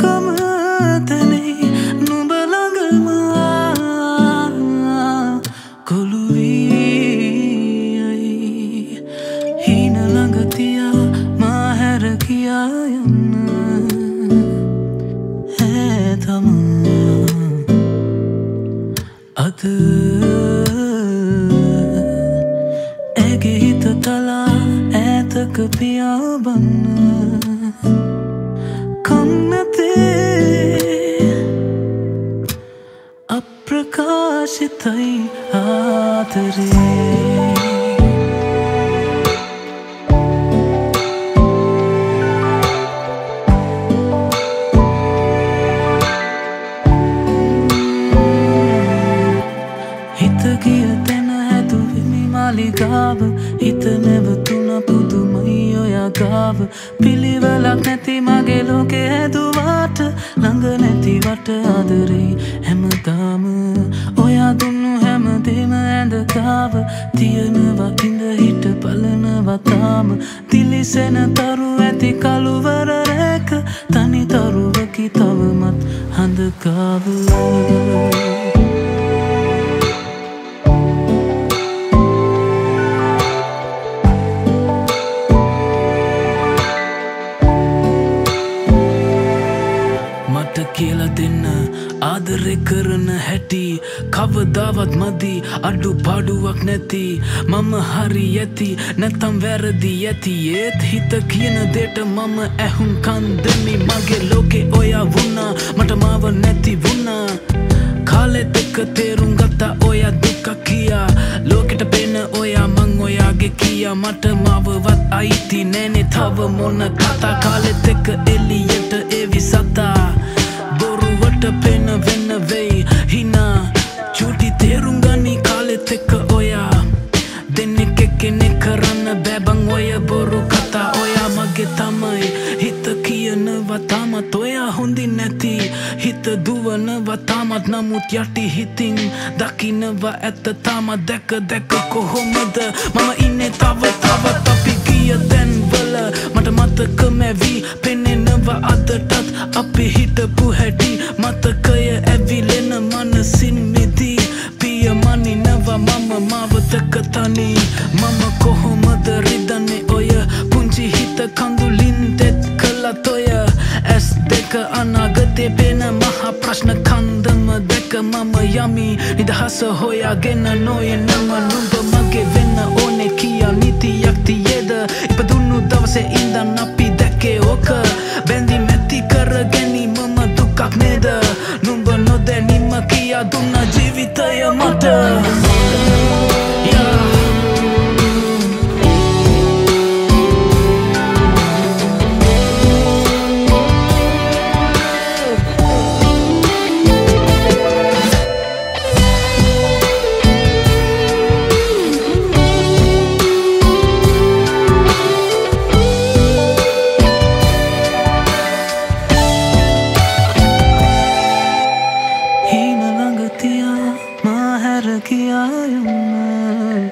කම තැනේ නුඹළඟම කොළුවීයි හිනළඟතියා මාහැර කියා යන්න ඇතම අද ඇගේ හිත තලා ඇතක පියා බන්න අප්‍රකාශිතයි ආතරේ හිතගිය තැන හැතුවිමි මාලිගාව හිත නැවතුන පුදුමයි ඔයා ගාව පිළිවෙලක් නැති මගේ බලනවතාම තිලිසෙන තරු ඇති කළුවර රැක තනි තරුවකි තවමත් හඳගාව මට කියල දෙන්න ආදරෙ කරන හැටි කවදාවත් මදි අඩු පාඩුවක් නැති. මම හරි ඇති නැතම් වැරදි ඇති ඒත් හිත කියන දෙට මම ඇහුම් කන්දමි මගේ ලෝකෙ ඔයා වුණා මට මාව නැති වුණා. කාලෙත් එක්ක තේරුම් ගත්තා ඔයා දුක කියා. ලෝකෙට පෙන ඔයා මං ඔයාගේ කියා. මට මාවවත් අයිති නෑනේ තව මොන කතා? කාලෙත් එක්ක එලියට ඒවි සතා. බොරුවට පෙන වෙන්න වෙයි. හිනා චුටි තේරුම් ගනි කාලෙත් එක්ක ඔයා. දෙන්නෙක් එක්කෙනෙක් කරන්න බෑබං ඔය බොරු කතා ඔයා මගේ තමයි. හිත කියනවා තාමත් ඔයා හොඳින් නැති. හිත දුවනවා තාමත් නමුත් යටි හිතින්. දකිනවා ඇත්ත තාමත් දැක දැක කොහොමද? මම ඉන්නේ තව තවත් අපි ගිය තැන්වල. මට මතක මැවී පෙනෙනවා අදටත් අපි මාවතක තනි මම කොහොමද රිදන්නේ ඔය පුංචි හිත කඳුලින් තෙත් කළත් ඔය ඇස් දෙක අනාගතය පෙන මහ ප්‍රශ්න කන්දම දැක මම යමි නිදහස හොයාගෙන නොයනම නුඹ මගේ වෙන්න ඕනෙ කියා නීතියක් තියේද ඉපදුන්නු දවසේ ඉඳන් අපි දැකේ ඕක බැඳි මැති කර ගැනීමම දුකක් නේද නුඹ නොදැනීම කියා දුන්න ජීවිතය මට ළඟතියා මා හැර කියායන්න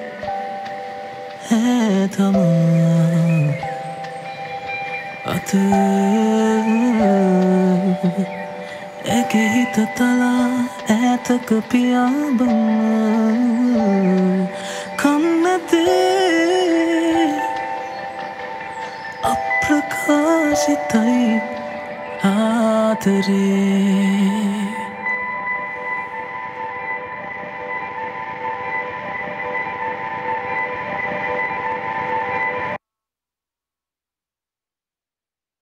ඇතමා අත ඇගේ හිත තලා ඇතක පියාබන්න කන්නතේ අප්‍රකාශිතයි ආතරේ